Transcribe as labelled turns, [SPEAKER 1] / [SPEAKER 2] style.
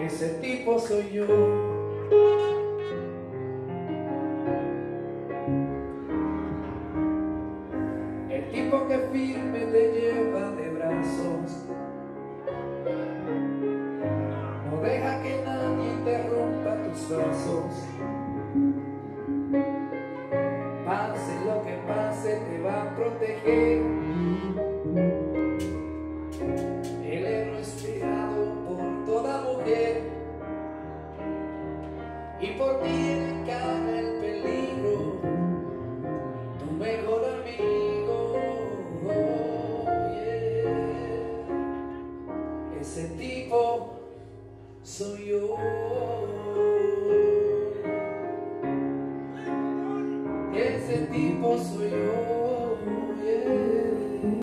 [SPEAKER 1] ese tipo soy yo. El tipo que firme te lleva de brazos. No deja que nadie te rompa tus brazos. Pase lo que pase, te va a proteger. y por ti encara el peligro, tu mejor amigo ese tipo soy yo. Ese tipo soy yo.